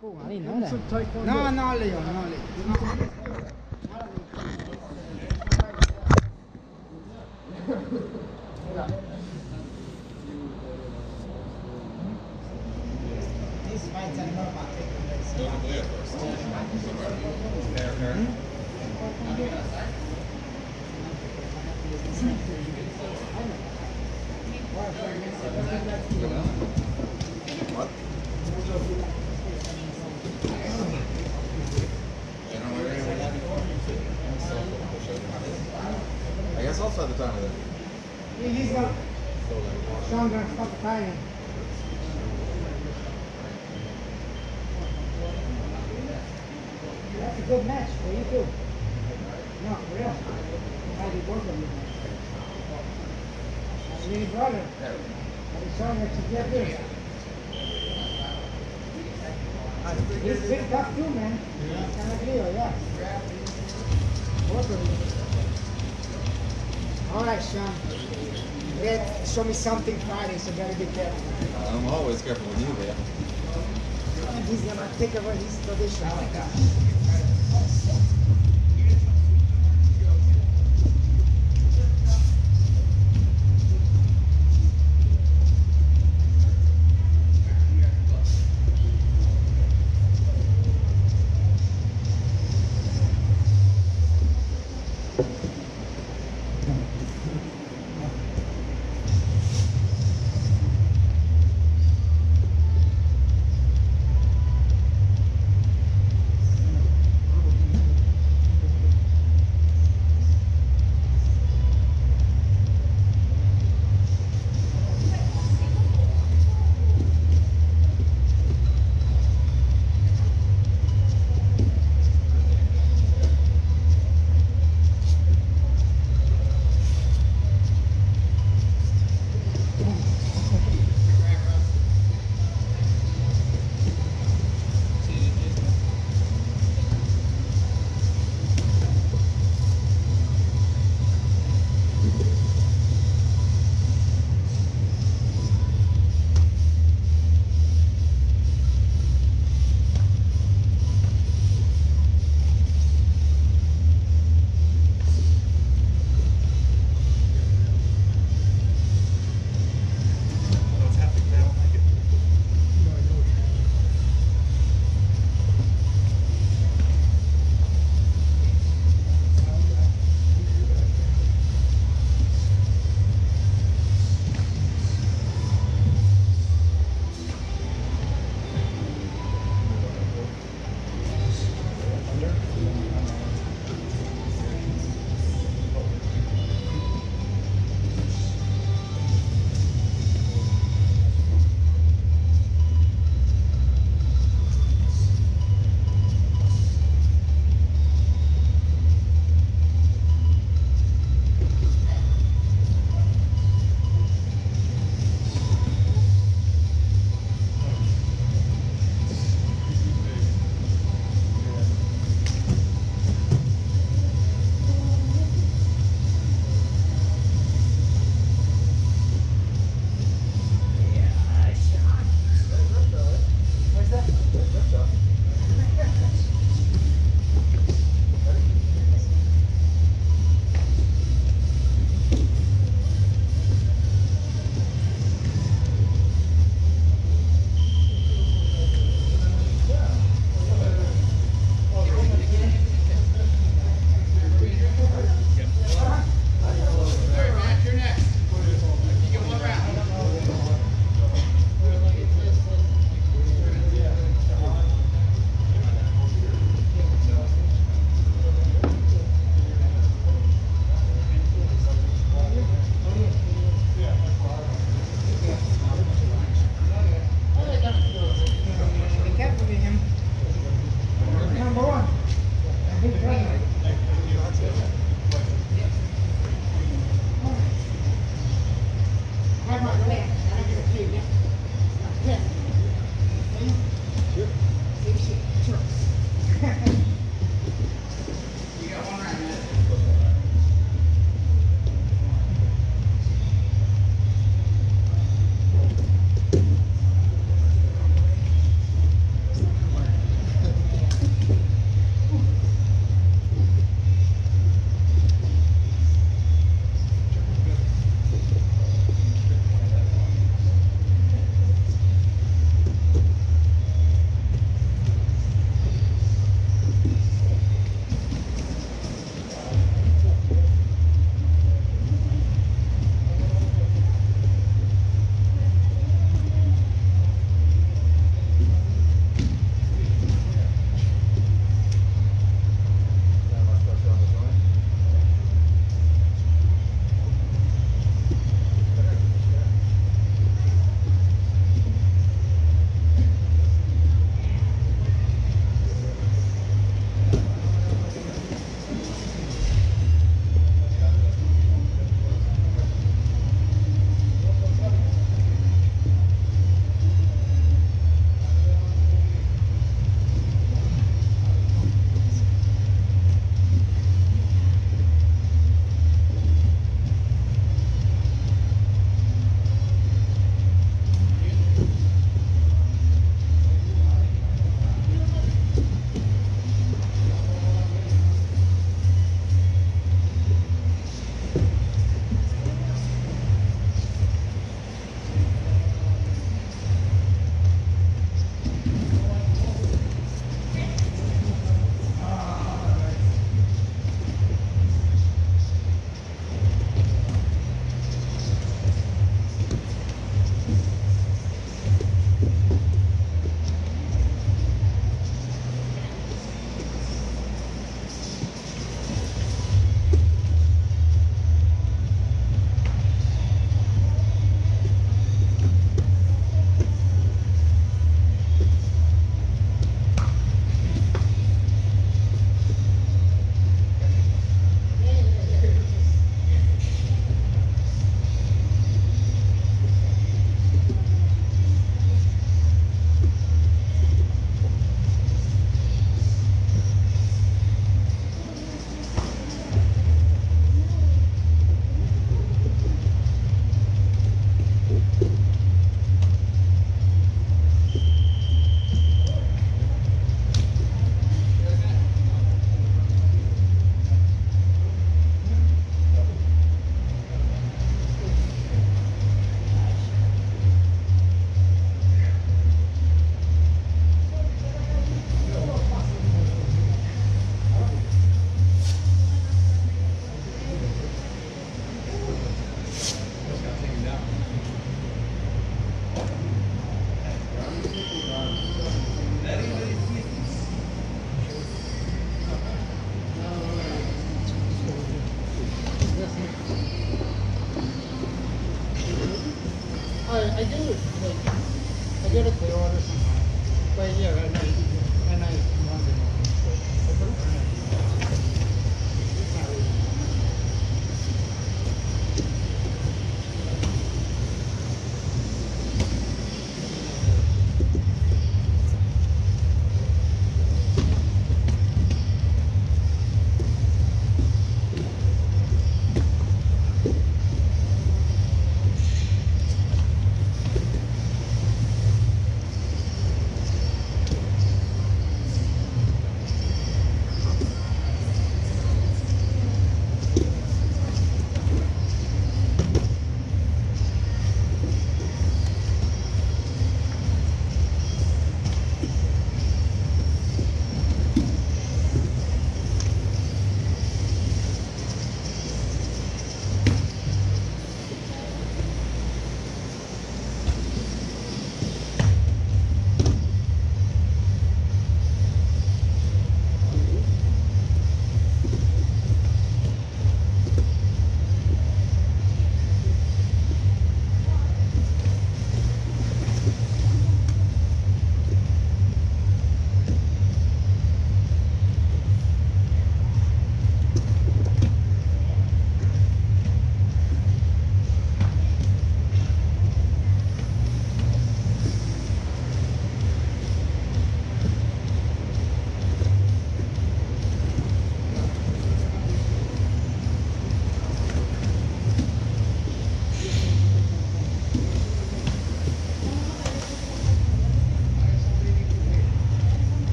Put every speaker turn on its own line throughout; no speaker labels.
哪里弄的？拿拿来用，拿来。Show me something Friday, so better be careful.
I'm always careful with you, man.
He's gonna take over his tradition.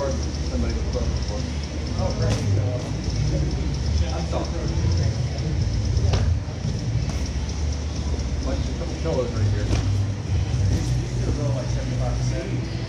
park, somebody was parked before. Oh, right. I'm sorry. Bunch of shows right here. These are about like 75
cents.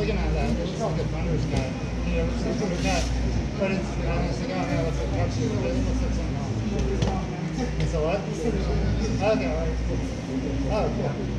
Looking at that. You it's thunder. But it's honestly, it's like it looks like something else. It's a what? Okay, all right. Oh, cool.